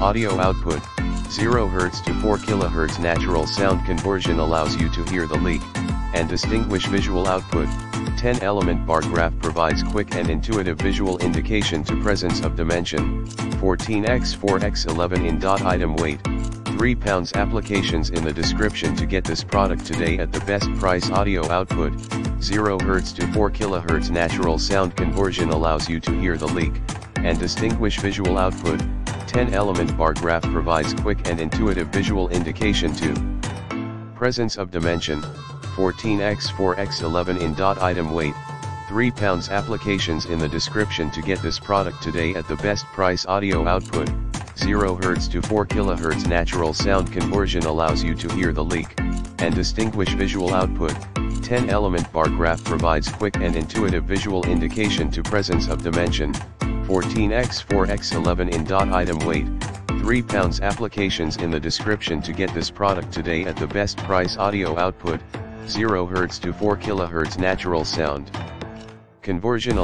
Audio output, 0 Hz to 4 kHz natural sound conversion allows you to hear the leak, and distinguish visual output, 10 element bar graph provides quick and intuitive visual indication to presence of dimension, 14x4x11 in dot item weight, 3 pounds applications in the description to get this product today at the best price audio output, 0 Hz to 4 kHz natural sound conversion allows you to hear the leak, and distinguish visual output, 10 element bar graph provides quick and intuitive visual indication to presence of dimension, 14x4x11 in dot item weight, 3 pounds applications in the description to get this product today at the best price audio output, 0 Hz to 4 kHz natural sound conversion allows you to hear the leak, and distinguish visual output, 10 element bar graph provides quick and intuitive visual indication to presence of dimension, 14x4x11 in dot item weight, 3 pounds applications in the description to get this product today at the best price audio output, 0 Hz to 4 kHz natural sound. Conversion